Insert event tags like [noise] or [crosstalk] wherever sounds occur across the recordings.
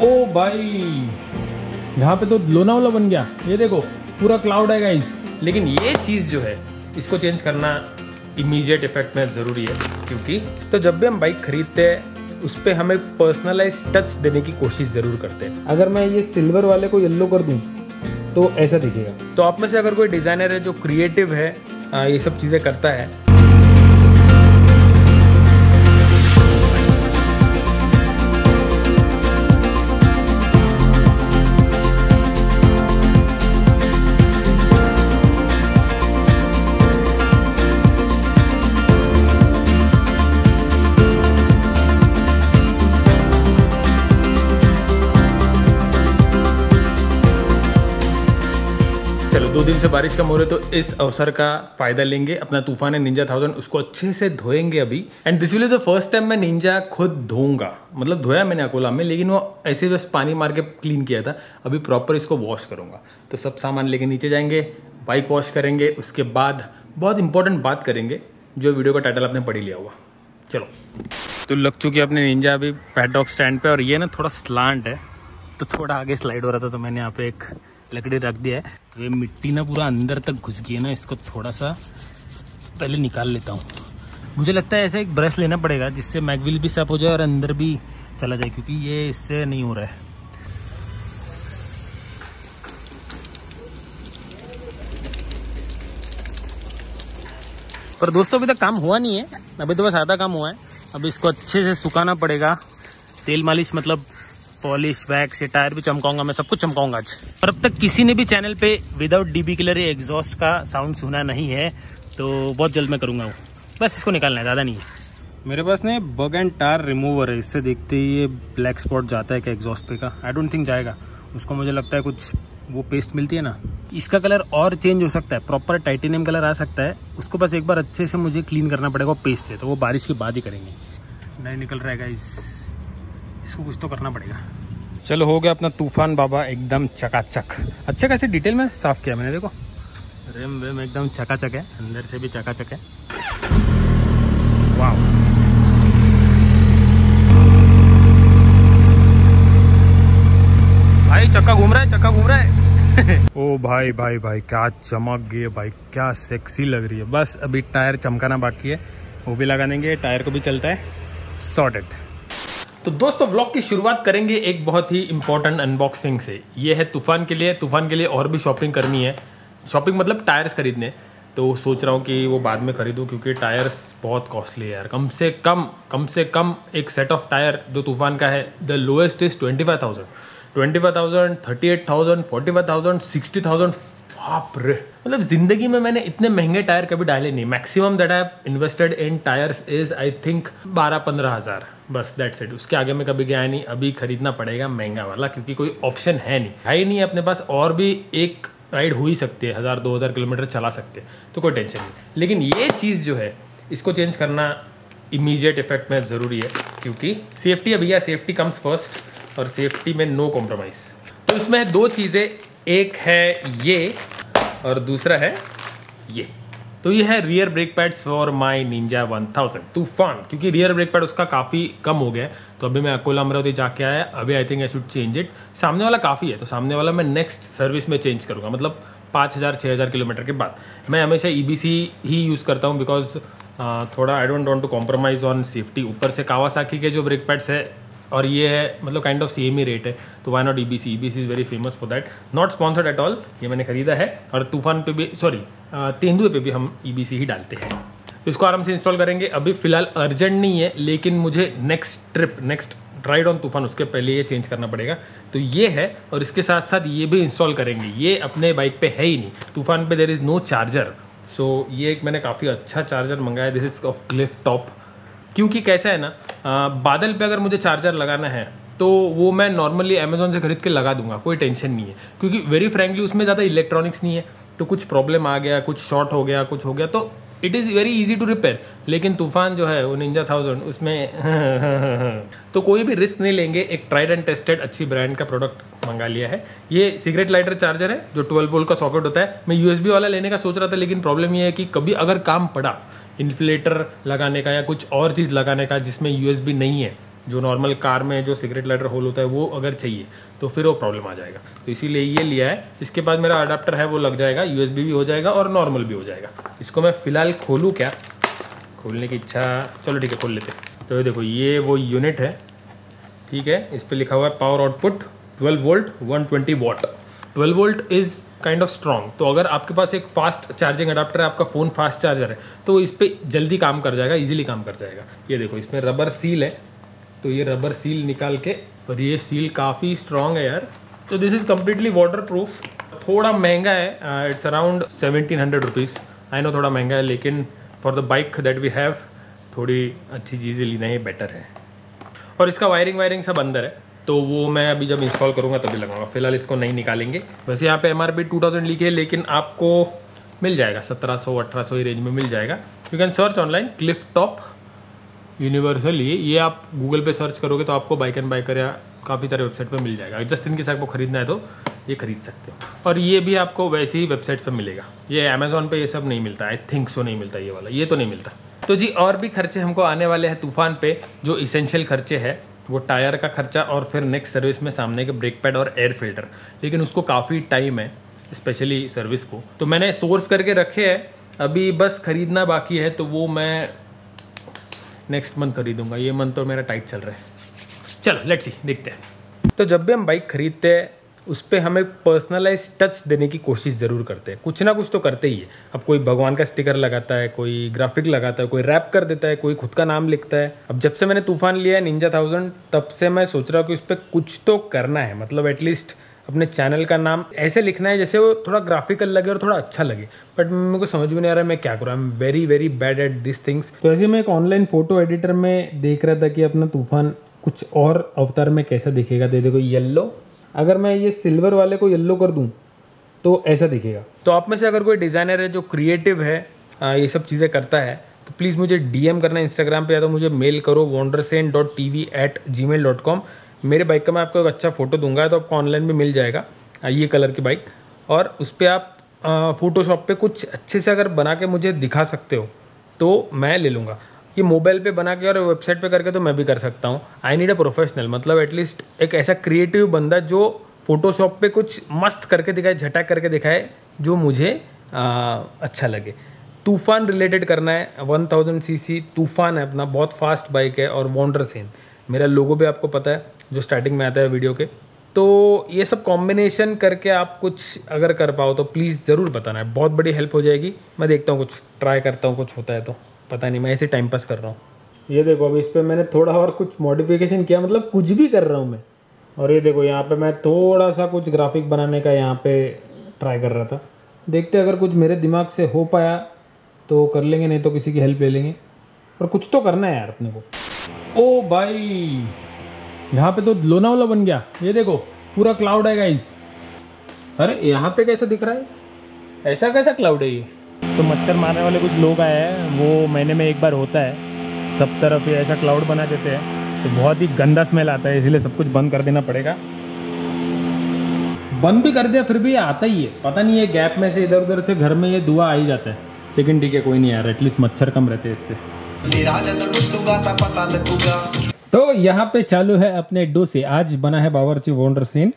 ओ भाई यहाँ पे तो लोनावाला बन गया। ये देखो पूरा क्लाउड है गाइस लेकिन ये चीज़ जो है इसको चेंज करना इमीडिएट इफ़ेक्ट में ज़रूरी है क्योंकि तो जब भी हम बाइक खरीदते हैं उस पर हमें पर्सनलाइज टच देने की कोशिश ज़रूर करते हैं। अगर मैं ये सिल्वर वाले को येल्लो कर दूँ तो ऐसा दिखेगा। तो आप में से अगर कोई डिज़ाइनर है जो क्रिएटिव है ये सब चीज़ें करता है दिन से बारिश कम हो रही है तो इस अवसर का फ़ायदा लेंगे। अपना तूफ़ान है निंजा थाउज़ेंड उसको अच्छे से धोएँगे अभी। And this will the first time मैं निंजा खुद धोऊँगा। मतलब धोया मैंने अकोला में, लेकिन वो ऐसे बस पानी मार के क्लीन किया था। अभी प्रॉपर इसको वॉश करूँगा। तो सब सामान लेके नीचे जाएँगे बाइक वॉश करेंगे, उसके बाद बहुत इंपॉर्टेंट बात करेंगे, जो वीडियो का टाइटल आपने पढ़ लिया हुआ चलो। तो लग चुकी है अपने निंजा अभी पैडॉक स्टैंड पे, और ये ना थोड़ा स्लांट है। तो थोड़ा आगे स्लाइड हो रहा था तो मैंने यहाँ पे एक लकड़ी रख दिया है। ये मिट्टी ना पूरा अंदर तक घुस गई है ना, इसको थोड़ा सा पहले निकाल लेता हूँ। मुझे लगता है ऐसे एक ब्रश लेना पड़ेगा, जिससे मैगविल भी साफ़ हो जाए और अंदर भी चला जाए, क्योंकि ये इससे नहीं हो रहा है। पर दोस्तों, अभी तक काम हुआ नहीं है। अभी तो बस आधा काम हुआ है। अब इसको अच्छे से सुखाना पड़ेगा। तेल मालिश मतलब पॉलिश वैक्स ये टायर भी चमकाऊँगा मैं सब कुछ चमकाऊँगा आज। और अब तक किसी ने भी चैनल पे विदाउट डीबी किलर एग्जॉस्ट का साउंड सुना नहीं है तो बहुत जल्द मैं करूँगा वो। बस इसको निकालना है ज़्यादा नहीं है। मेरे पास ना बग एंड टायर रिमूवर है इससे देखते ही ये ब्लैक स्पॉट जाता है क्या एग्जॉस्ट पे का? आई डोंट थिंक जाएगा। उसको मुझे लगता है कुछ वो पेस्ट मिलती है ना? इसका कलर और चेंज हो सकता है प्रॉपर टाइटेनियम कलर आ सकता है। उसको बस एक बार अच्छे से मुझे क्लीन करना पड़ेगा पेस्ट से तो वो बारिश के बाद ही करेंगे। नहीं निकल रहेगा इस इसको कुछ तो करना पड़ेगा। चलो, हो गया अपना तूफ़ान बाबा एकदम चकाचक। अच्छा कैसे डिटेल में साफ़ किया मैंने, देखो। रेम वेम एकदम चकाचक है, अंदर से भी चकाचक है। वाह भाई, चक्का घूम रहा है, चक्का घूम रहा है। [laughs] ओ भाई भाई भाई, क्या चमक गई है भाई, क्या सेक्सी लग रही है। बस, अभी टायर चमकाना बाकी है, वो भी लगा देंगे, टायर को भी चलता है। सॉर्टेड तो दोस्तों व्लॉग की शुरुआत करेंगे एक बहुत ही इंपॉर्टेंट अनबॉक्सिंग से। ये है तूफ़ान के लिए। तूफ़ान के लिए और भी शॉपिंग करनी है। शॉपिंग मतलब टायर्स खरीदने। तो सोच रहा हूँ कि वो बाद में खरीदूँ, क्योंकि टायर्स बहुत कॉस्टली है यार। कम से कम कम से कम एक सेट ऑफ़ टायर जो तूफ़ान का है the lowest is twenty five thousand twenty five thousand thirty eight thousand forty five thousand sixty thousand बाप रे। मतलब ज़िंदगी में मैंने इतने महँगे टायर कभी डाले नहीं। Maximum that I invested in tyres is I think बारह पंद्रह हज़ार। बस दैट सेट उसके आगे में कभी गया नहीं। अभी खरीदना पड़ेगा महँगा वाला, क्योंकि कोई ऑप्शन है नहीं। है ही नहीं अपने पास, और भी एक राइड हो ही सकती है। हज़ार, दो हज़ार किलोमीटर चला सकते तो कोई टेंशन नहीं। लेकिन ये चीज़ जो है, इसको चेंज करना इमीडिएट इफ़ेक्ट में ज़रूरी है, क्योंकि सेफ्टी है। सेफ्टी कम्स फ़र्स्ट और सेफ्टी में नो कॉम्प्रोमाइज़ तो इसमें दो चीज़ें एक है ये और दूसरा है ये। तो ये है rear brake pads for my Ninja one thousand to Toofan, क्योंकि रियर ब्रेक पैड उसका काफ़ी कम हो गया है तो अभी मैं अकोला अमरावती जाके आया, अभी I think I should change it सामने वाला काफ़ी है तो सामने वाला मैं नेक्स्ट सर्विस में चेंज करूँगा मतलब पाँच हज़ार छः हज़ार किलोमीटर के बाद। मैं हमेशा ईबीसी ही यूज़ करता हूँ बिकॉज़ थोड़ा I don't want to compromise on safety ऊपर से कावासाकी के जो ब्रेक पैड्स है और ये है मतलब काइंड ऑफ़ सेम ही रेट है। तो why not E B C E B C is very famous for that not sponsored at all ये मैंने खरीदा है। और तूफ़ान पे भी सॉरी तेंदुए पे भी हम ई बी सी ही डालते हैं। तो इसको आराम से इंस्टॉल करेंगे। अभी फ़िलहाल अर्जेंट नहीं है, लेकिन मुझे next trip next ride on Toofan, उसके पहले ये चेंज करना पड़ेगा। तो ये है, और इसके साथ साथ ये भी इंस्टॉल करेंगे। ये अपने बाइक पे है ही नहीं। तूफ़ान पे there is no charger so ये एक मैंने काफ़ी अच्छा चार्जर मंगाया this is of Cliff Top क्योंकि कैसा है ना बादल पे अगर मुझे चार्जर लगाना है तो वो मैं नॉर्मली अमेजोन से खरीद के लगा दूँगा, कोई टेंशन नहीं है। क्योंकि वेरी फ्रेंकली उसमें ज़्यादा इलेक्ट्रॉनिक्स नहीं है तो कुछ प्रॉब्लम आ गया, कुछ शॉर्ट हो गया, कुछ हो गया तो it is very easy to repair लेकिन तूफ़ान जो है, वो निंजा थाउज़ेंड उसमें [laughs] तो कोई भी रिस्क नहीं लेंगे। एक ट्राइड एंड टेस्टेड अच्छी ब्रांड का प्रोडक्ट मंगा लिया है। ये सिगरेट लाइटर चार्जर है, जो 12 वोल्ट का सॉकेट होता है। मैं यूएसबी वाला लेने का सोच रहा था, लेकिन प्रॉब्लम ये है कि कभी अगर काम पड़ा इन्फ्लेटर लगाने का या कुछ और चीज़ लगाने का जिसमें यूएसबी नहीं है, जो नॉर्मल कार में जो सिगरेट लाइटर होल होता है, वो अगर चाहिए तो फिर वो प्रॉब्लम आ जाएगा। तो इसीलिए ये लिया है। इसके बाद मेरा अडाप्टर है, वो लग जाएगा, यूएसबी भी हो जाएगा और नॉर्मल भी हो जाएगा। इसको मैं फ़िलहाल खोलूँ क्या? खोलने की इच्छा, चलो ठीक है, खोल लेते तो ये देखो, ये वो यूनिट है, ठीक है, इस पर लिखा हुआ है power output 12 volt 120 watt 12 volt is kind of strong तो अगर आपके पास एक फास्ट चार्जिंग अडाप्टर है, आपका फ़ोन फास्ट चार्जर है तो इस पर जल्दी काम कर जाएगा इजीली काम कर जाएगा। ये देखो, इसमें रबर सील है तो ये रबर सील निकाल के, और ये सील काफ़ी स्ट्रॉन्ग है यार। तो this is completely waterproof थोड़ा महँगा है it's around seventeen hundred rupees I know थोड़ा महँगा है, लेकिन for the bike that we have थोड़ी अच्छी चीज़ें लेना ही बेटर है। और इसका वायरिंग वायरिंग सब अंदर है। तो वो मैं अभी जब इंस्टॉल करूँगा तभी लगाऊँगा। फ़िलहाल इसको नहीं निकालेंगे। वैसे यहाँ पे M R P two thousand लिखे है, लेकिन आपको मिल जाएगा। सत्रह सौ, अठारह सौ रेंज में मिल जाएगा। You can search online Cliff Top universal ये ये आप गूगल पे सर्च करोगे तो आपको बाइक एंड बाइकर या काफ़ी सारे वेबसाइट पे मिल जाएगा। जस्ट इनके साथ आपको खरीदना है तो ये खरीद सकते हो। और ये भी आपको वैसे ही वेबसाइट पे मिलेगा। ये अमेजोन पे ये सब नहीं मिलता। आई थिंक सो नहीं मिलता ये वाला। ये तो नहीं मिलता। तो जी, और भी खर्चे हमको आने वाले हैं तूफ़ान पे, जो इसेंशियल खर्चे हैं। वो टायर का खर्चा और फिर नेक्स्ट सर्विस में सामने के ब्रेक पैड और एयर फ़िल्टर लेकिन उसको काफ़ी टाइम है स्पेशली सर्विस को। तो मैंने सोर्स करके रखे है। अभी बस ख़रीदना बाकी है तो वो मैं नेक्स्ट मंथ खरीदूँगा। ये मंथ तो मेरा टाइट चल रहा है। चलो लेट्स सी देखते हैं। तो जब भी हम बाइक खरीदते हैं उस पर हम पर्सनलाइज टच देने की कोशिश ज़रूर करते हैं। कुछ ना कुछ तो करते ही है। अब कोई भगवान का स्टिकर लगाता है, कोई ग्राफिक लगाता है, कोई रैप कर देता है, कोई खुद का नाम लिखता है। अब जब से मैंने तूफ़ान लिया है निंजा थाउज़ेंड तब से मैं सोच रहा हूँ कि उस पर कुछ तो करना है। मतलब एटलीस्ट अपने चैनल का नाम ऐसे लिखना है जैसे वो थोड़ा ग्राफिकल लगे और थोड़ा अच्छा लगे। बट मेरे को समझ में नहीं आ रहा है मैं क्या करूँ। I am very very bad at this things तो ऐसे मैं एक ऑनलाइन फ़ोटो एडिटर में देख रहा था कि अपना तूफ़ान कुछ और अवतार में कैसा दिखेगा। दे देखो येल्लो अगर मैं ये सिल्वर वाले को येल्लो कर दूँ तो ऐसा दिखेगा। तो आप में से अगर कोई डिज़ाइनर है जो क्रिएटिव है ये सब चीज़ें करता है तो प्लीज़ मुझे डीएम करना इंस्टाग्राम पे, या तो मुझे मेल करो wondersen dot T V at G mail dot com मेरे बाइक का मैं आपको एक अच्छा फ़ोटो दूँगा तो आपको ऑनलाइन भी मिल जाएगा ये कलर की बाइक और उस पर आप फ़ोटोशॉप पे कुछ अच्छे से अगर बना के मुझे दिखा सकते हो तो मैं ले लूँगा। ये मोबाइल पे बना के और वेबसाइट पे करके तो मैं भी कर सकता हूँ। आई नीड अ प्रोफेशनल मतलब एटलीस्ट एक ऐसा क्रिएटिव बंदा जो फोटोशॉप पे कुछ मस्त करके दिखाए झटक करके दिखाए जो मुझे आ, अच्छा लगे। तूफ़ान रिलेटेड करना है वन थाउज़ेंड सी सी तूफ़ान है अपना बहुत फास्ट बाइक है और वॉन्डर सेन मेरा लोगो भी आपको पता है जो स्टार्टिंग में आता है वीडियो के। तो ये सब कॉम्बिनेशन करके आप कुछ अगर कर पाओ तो प्लीज़ ज़रूर बताना है। बहुत बड़ी हेल्प हो जाएगी। मैं देखता हूँ कुछ ट्राई करता हूँ कुछ होता है तो। पता नहीं, मैं ऐसे टाइम पास कर रहा हूँ। ये देखो अभी इस पर मैंने थोड़ा और कुछ मॉडिफिकेशन किया मतलब कुछ भी कर रहा हूँ मैं। और ये देखो, यहाँ पे मैं थोड़ा सा कुछ ग्राफिक बनाने का यहाँ पे ट्राई कर रहा था। देखते अगर कुछ मेरे दिमाग से हो पाया तो कर लेंगे, नहीं तो किसी की हेल्प ले लेंगे। पर कुछ तो करना है यार अपने को। ओ भाई, यहाँ पे तो लोनावाला बन गया। ये देखो, पूरा क्लाउड है गाइस अरे, यहाँ पे कैसा दिख रहा है? ऐसा कैसा क्लाउड है ये? तो मच्छर मारने वाले कुछ लोग आए हैं। वो महीने में एक बार होता है। सब तरफ़ ये ऐसा क्लाउड बना देते हैं। तो बहुत ही गंदा स्मेल आता है, इसलिए सब कुछ बंद कर देना पड़ेगा। बंद भी कर दिया, फिर भी आता ही है। पता नहीं है गैप में से इधर उधर से घर में ये दुआ आ ही जाता है। लेकिन ठीक है, कोई नहीं यार एटलीस्ट मच्छर कम रहते हैं इससे। तो यहाँ पे चालू है अपने डोसे। आज बना है बावरची वोंडर सीन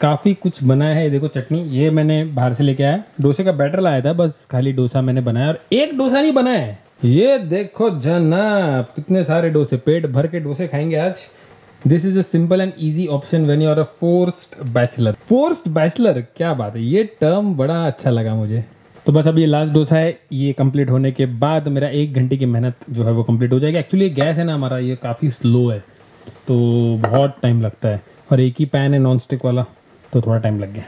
काफ़ी कुछ बनाया है। देखो चटनी, ये मैंने बाहर से लेके आया। डोसे का बैटर लाया था, बस खाली डोसा मैंने बनाया और एक डोसा नहीं बनाया है। ये देखो जनाब, कितने सारे डोसे, पेट भर के डोसे खाएँगे आज। This is a simple and easy option when you are a forced bachelor forced bachelor क्या बात है? ये टर्म बड़ा अच्छा लगा मुझे। तो बस अब ये लास्ट डोसा है। ये कंप्लीट होने के बाद मेरा एक घंटे की मेहनत जो है वो कंप्लीट हो जाएगी। एक्चुअली गैस है ना हमारा, ये काफ़ी स्लो है। तो बहुत टाइम लगता है। और एक ही पैन है नॉन स्टिक वाला। तो थोड़ा टाइम लग गया।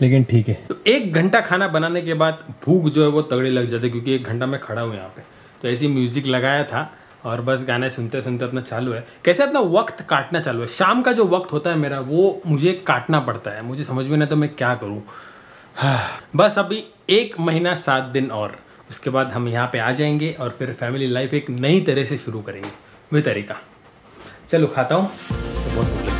लेकिन ठीक है। तो एक घंटा खाना बनाने के बाद भूख जो है वो तगड़ी लग जाती है, क्योंकि एक घंटा मैं खड़ा हूँ यहाँ पे। तो ऐसी म्यूज़िक लगाया था और बस गाने सुनते सुनते अपना चालू है। कैसे अपना वक्त काटना चालू है? शाम का जो वक्त होता है मेरा, वो मुझे काटना पड़ता है। मुझे समझ में नहीं तो मैं क्या करूँ। [sighs] बस अभी एक महीना, सात दिन और। उसके बाद हम यहाँ पे आ जाएँगे और फिर फैमिली लाइफ एक नई तरह से शुरू करेंगे। वही तरीका। चलो खाता हूँ। तो बहुत